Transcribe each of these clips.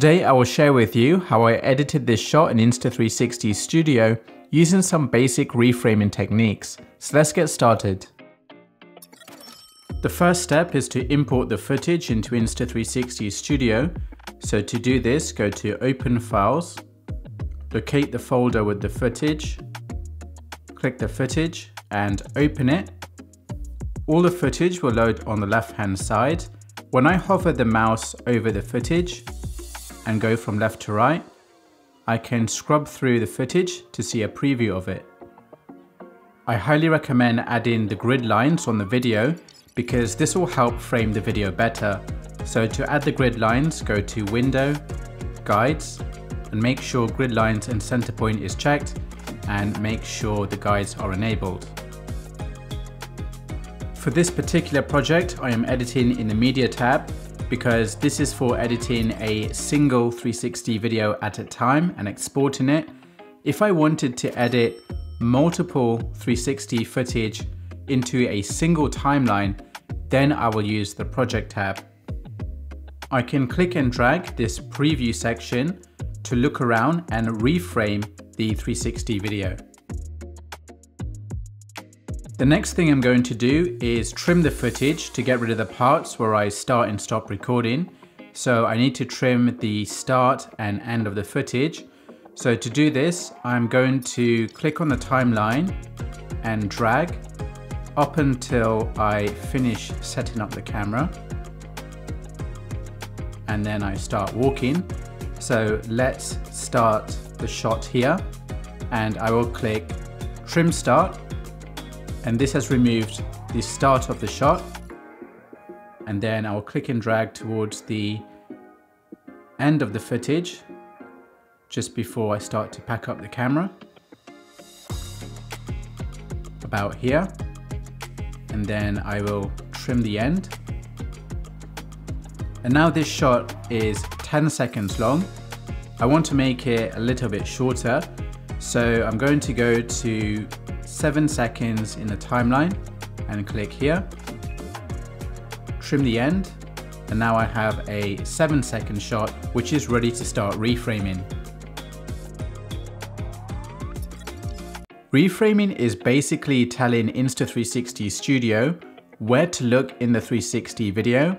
Today I will share with you how I edited this shot in Insta360 Studio using some basic reframing techniques. So let's get started. The first step is to import the footage into Insta360 Studio. So to do this, go to Open Files, locate the folder with the footage, click the footage and open it. All the footage will load on the left hand side. When I hover the mouse over the footage, and go from left to right, I can scrub through the footage to see a preview of it. I highly recommend adding the grid lines on the video because this will help frame the video better. So to add the grid lines, go to Window, Guides, and make sure grid lines and center point is checked and make sure the guides are enabled. For this particular project, I am editing in the Media tab because this is for editing a single 360 video at a time and exporting it. If I wanted to edit multiple 360 footage into a single timeline, then I will use the project tab. I can click and drag this preview section to look around and reframe the 360 video. The next thing I'm going to do is trim the footage to get rid of the parts where I start and stop recording. So I need to trim the start and end of the footage. So to do this, I'm going to click on the timeline and drag up until I finish setting up the camera. And then I start walking. So let's start the shot here and I will click trim start and this has removed the start of the shot. And then I'll click and drag towards the end of the footage just before I start to pack up the camera. About here. And then I will trim the end. And now this shot is 10 seconds long. I want to make it a little bit shorter. So I'm going to go to 7 seconds in the timeline and click here. Trim the end and now I have a 7 second shot which is ready to start reframing. Reframing is basically telling Insta360 Studio where to look in the 360 video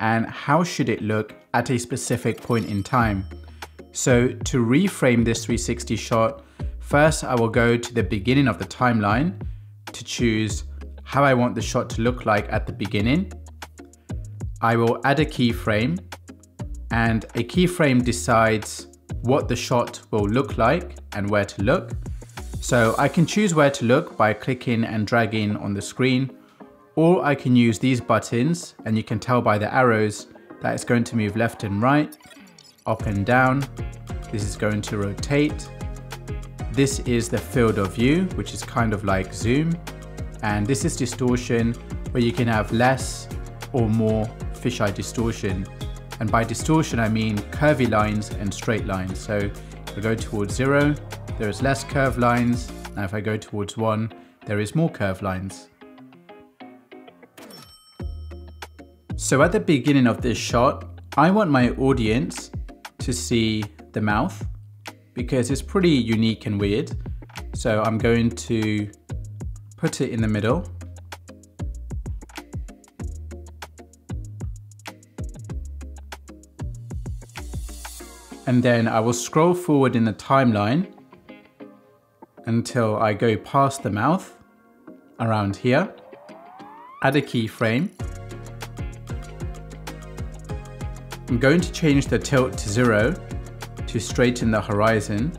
and how should it look at a specific point in time. So to reframe this 360 shot, First, I will go to the beginning of the timeline to choose how I want the shot to look like at the beginning. I will add a keyframe and a keyframe decides what the shot will look like and where to look. So I can choose where to look by clicking and dragging on the screen, or I can use these buttons and you can tell by the arrows that it's going to move left and right, up and down. This is going to rotate this is the field of view, which is kind of like zoom. And this is distortion, where you can have less or more fisheye distortion. And by distortion, I mean curvy lines and straight lines. So if I go towards zero, there is less curved lines. And if I go towards one, there is more curved lines. So at the beginning of this shot, I want my audience to see the mouth because it's pretty unique and weird. So I'm going to put it in the middle. And then I will scroll forward in the timeline until I go past the mouth around here. Add a keyframe. I'm going to change the tilt to zero to straighten the horizon.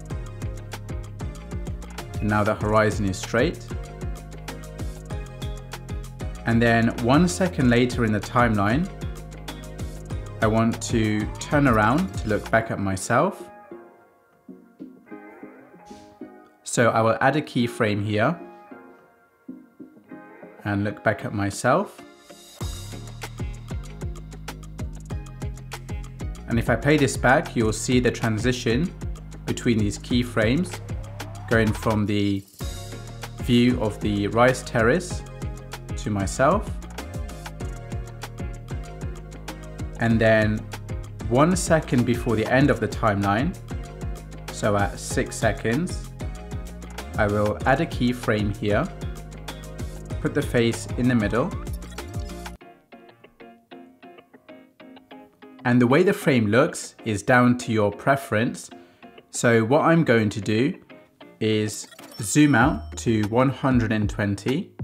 And now the horizon is straight. And then one second later in the timeline, I want to turn around to look back at myself. So I will add a keyframe here and look back at myself. And if I play this back, you'll see the transition between these keyframes going from the view of the rice terrace to myself. And then one second before the end of the timeline, so at six seconds, I will add a keyframe here, put the face in the middle, and the way the frame looks is down to your preference. So what I'm going to do is zoom out to 120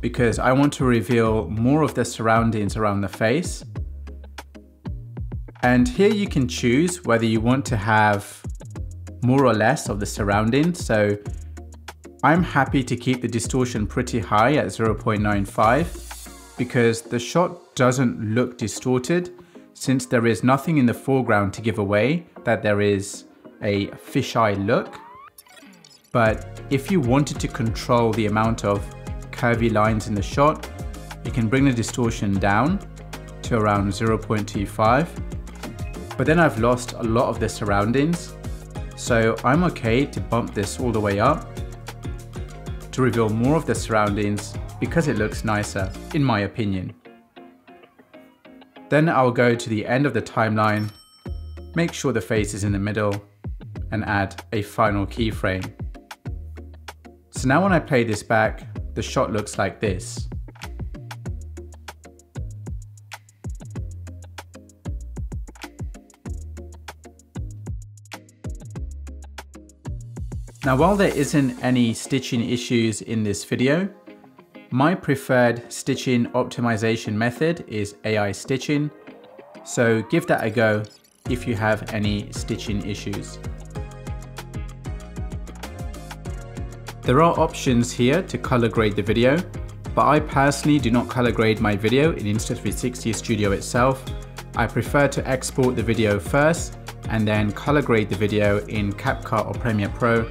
because I want to reveal more of the surroundings around the face. And here you can choose whether you want to have more or less of the surroundings. So I'm happy to keep the distortion pretty high at 0.95 because the shot doesn't look distorted since there is nothing in the foreground to give away that there is a fisheye look. But if you wanted to control the amount of curvy lines in the shot, you can bring the distortion down to around 0.25. But then I've lost a lot of the surroundings. So I'm okay to bump this all the way up to reveal more of the surroundings because it looks nicer, in my opinion. Then I'll go to the end of the timeline, make sure the face is in the middle, and add a final keyframe. So now when I play this back, the shot looks like this. Now while there isn't any stitching issues in this video, my preferred stitching optimization method is AI stitching, so give that a go if you have any stitching issues. There are options here to color grade the video, but I personally do not color grade my video in Insta360 Studio itself. I prefer to export the video first and then color grade the video in CapCut or Premiere Pro,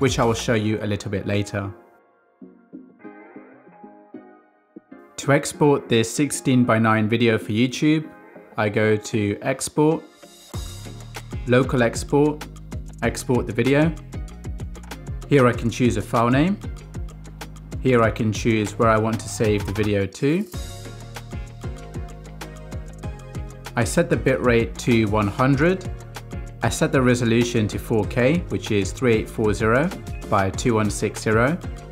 which I will show you a little bit later. To export this 16 by 9 video for YouTube, I go to Export, Local Export, Export the video, here I can choose a file name. Here I can choose where I want to save the video to. I set the bitrate to 100. I set the resolution to 4K, which is 3840 by 2160.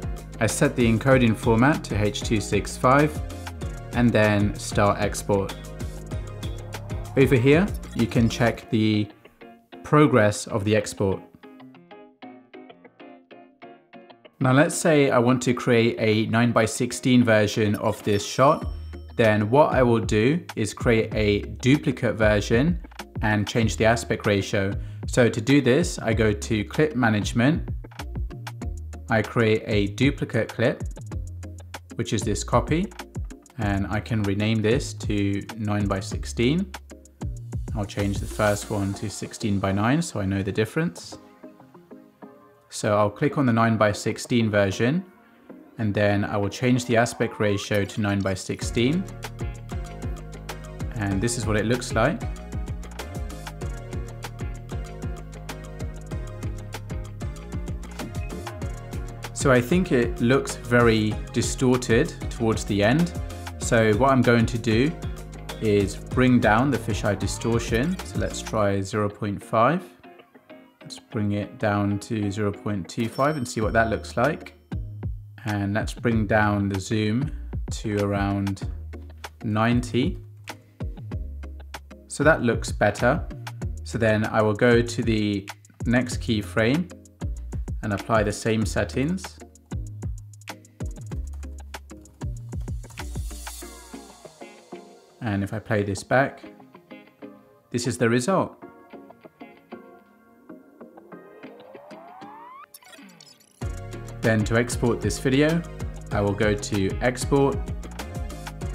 I set the encoding format to H265 and then start export. Over here, you can check the progress of the export. Now let's say I want to create a 9x16 version of this shot. Then what I will do is create a duplicate version and change the aspect ratio. So to do this, I go to clip management. I create a duplicate clip, which is this copy. And I can rename this to 9x16. I'll change the first one to 16 by 9 so I know the difference. So I'll click on the 9 by 16 version and then I will change the aspect ratio to 9 by 16 and this is what it looks like. So I think it looks very distorted towards the end. So what I'm going to do is bring down the fisheye distortion. So let's try 0.5. Let's bring it down to 0.25 and see what that looks like. And let's bring down the zoom to around 90. So that looks better. So then I will go to the next keyframe and apply the same settings. And if I play this back, this is the result. Then to export this video, I will go to export,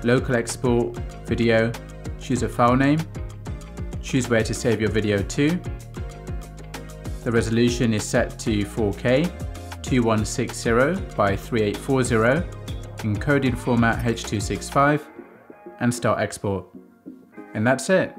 local export, video, choose a file name, choose where to save your video to. The resolution is set to 4K, 2160 by 3840, encoded format H265, and start export. And that's it.